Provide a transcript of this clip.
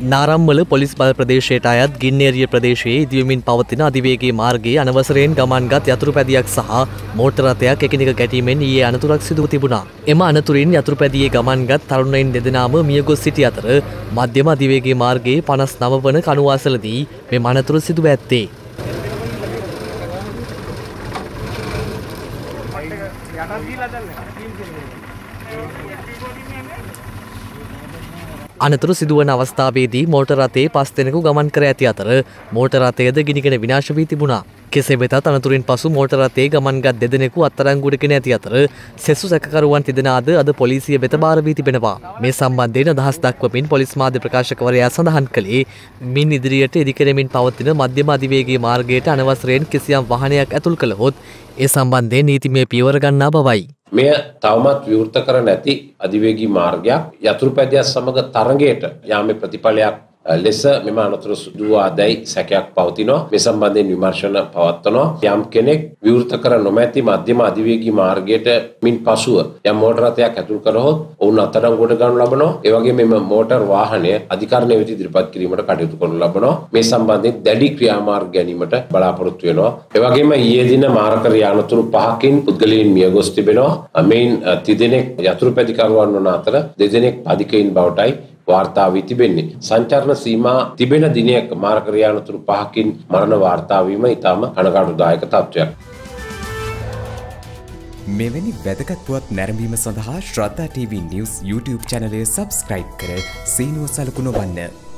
නාරම්මල police බල ප්‍රදේශයට අයත් ගින්නේරිය ප්‍රදේශයේ ඉදියමින් පවතින අධිවේගේ මාර්ගයේ අනවසරයෙන් ගමන්ගත් යතුරු පැදියක් සහ මෝටරතයක් එකිනෙක ගැටීමෙන් ඊයේ අනතුරක් සිදුව තිබුණා. එම අනතුරින් යතුරු පැදියේ ගමන්ගත් තරුණයින් දෙදෙනාම මියගොස් සිටි අතර මධ්‍යම අධිවේගේ මාර්ගයේ පනස් නව වන කනුවාසලදී මෙම අනතුර සිදුව ඇත්තේ. අනතුරු සිදුවන අවස්ථාවේදී මෝටර් රථයේ පස් දෙනෙකු ගමන් කර ඇති අතර මෝටර් රථයද ගිනිගෙන විනාශ වී තිබුණා. කෙසේ වෙතත් අනතුරින් පසු මෝටර් රථයේ ගමන්ගත් දෙදෙනෙකු අත්අඩංගුවටගෙන ඇති අතර සෙසු සැකකරුවන් තිදෙනාද අද පොලිසිය වෙත බාර වී තිබෙනවා. මේ සම්බන්ධයෙන් අදහස් දක්වමින් පොලිස් මාධ්‍ය ප්‍රකාශකවරයා සඳහන් කළේ මින් ඉදිරියට ඉදිකරමින් පවතින මධ්‍යම අධිවේගී මාර්ගයට අනවසරයෙන් කිසියම් වාහනයක් ඇතුල් කළහොත් ඒ සම්බන්ධයෙන් නීතිමය පියවර ගන්නා බවයි. මෙය තවමත් විවෘත කර නැති අධිවේගී මාර්ගයක්. යතුරු පැදියක් සමග තරගයට යාමේ ප්‍රතිඵලයක් ලෙස මෙම අනතුරු සිදුවා දැයි සැකයක් පවතිනවා. මේ සම්බන්ධයෙන් විමර්ශන පවත්වනවා. යම් කෙනෙක් විවෘත කර නොමැති මධ්‍යම අධිවේගී මාර්ගයට මින් පසුව යම් මෝටර රථයක් ඇතුල් කරහොත් ඔවුන් අත්අඩංගුවට ගනු ලබනවා. ඒ වගේම මෙම මෝටර් වාහනය අධිකරණය වෙත ඉදිරිපත් කිරීමට කටයුතු කරනු ලබනවා. මේ සම්බන්ධයෙන් දැඩි ක්‍රියාමාර්ග ගැනීමට බලාපොරොත්තු වෙනවා. ඒ වගේම ඊයේ දින මාර්ග යානතුරු පහකින් පුද්ගලයන් මියගොස් තිබෙනවා. මෙයින් තිදෙනෙක් යතුරු පැදිකරුවන් වන අතර දෙදෙනෙක් පදිකයින් බවටයි වාර්තා වී තිබෙන්නේ. සංචරණ සීමා තිබෙන දිනයක මාර්ගරයානතුරු පහකින් මරණ වාර්තා වීම ඉතාම කනගාටුදායක තත්ත්වයක්. මෙවැනි වැදගත් පුවත් නැරඹීම සඳහා ශ්‍රද්ධා TV නිවස් YouTube චැනලය සබස්ක්‍රයිබ් කර සීනුව සලකුණ වන්න.